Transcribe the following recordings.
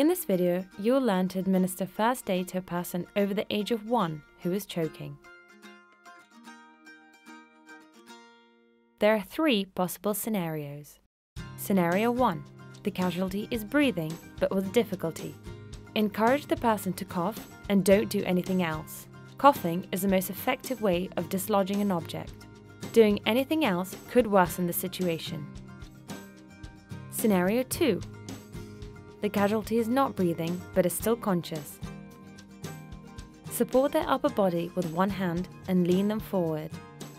In this video, you'll learn to administer first aid to a person over the age of 1 who is choking. There are three possible scenarios. Scenario 1. The casualty is breathing, but with difficulty. Encourage the person to cough and don't do anything else. Coughing is the most effective way of dislodging an object. Doing anything else could worsen the situation. Scenario 2. The casualty is not breathing but is still conscious. Support their upper body with one hand and lean them forward.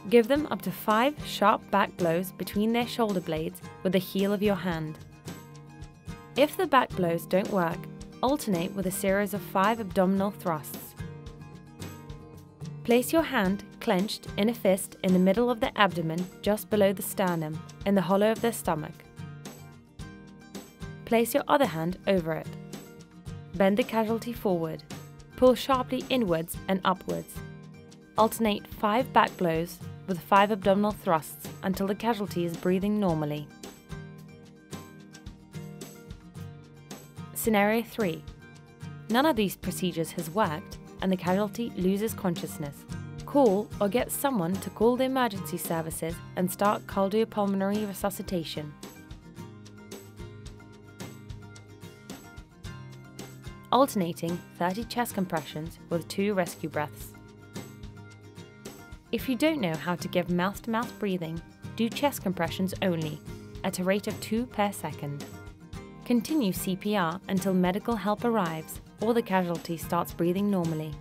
Give them up to five sharp back blows between their shoulder blades with the heel of your hand. If the back blows don't work, alternate with a series of five abdominal thrusts. Place your hand clenched in a fist in the middle of the abdomen just below the sternum, in the hollow of their stomach. Place your other hand over it. Bend the casualty forward. Pull sharply inwards and upwards. Alternate 5 back blows with 5 abdominal thrusts until the casualty is breathing normally. Scenario 3. None of these procedures has worked and the casualty loses consciousness. Call or get someone to call the emergency services and start cardiopulmonary resuscitation. Alternating 30 chest compressions with 2 rescue breaths. If you don't know how to give mouth to mouth breathing, do chest compressions only, at a rate of 2 per second. Continue CPR until medical help arrives or the casualty starts breathing normally.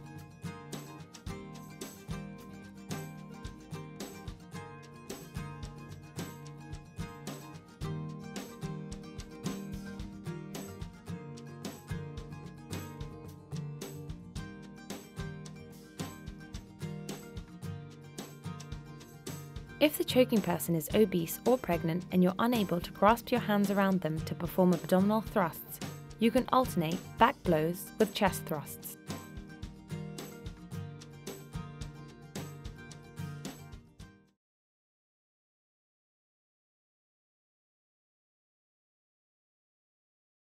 If the choking person is obese or pregnant and you're unable to grasp your hands around them to perform abdominal thrusts, you can alternate back blows with chest thrusts.